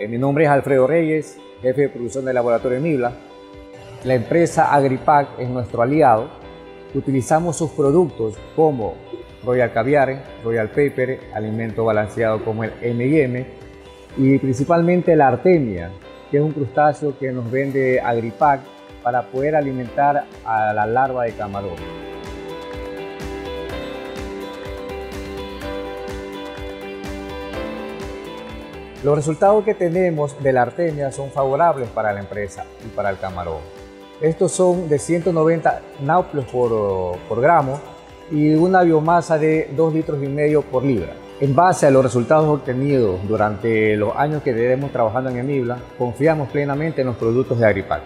Eh, mi nombre es Alfredo Reyes, jefe de producción del laboratorio Emibla. La empresa Agripac es nuestro aliado. Utilizamos sus productos como Royal Caviar, Royal Paper, alimento balanceado como el M&M y principalmente la Artemia, que es un crustáceo que nos vende Agripac para poder alimentar a la larva de camarón. Los resultados que tenemos de la artemia son favorables para la empresa y para el camarón. Estos son de 190 náuseos por, gramo y una biomasa de 2 litros y medio por libra. En base a los resultados obtenidos durante los años que tenemos trabajando en Emibla, confiamos plenamente en los productos de Agripac.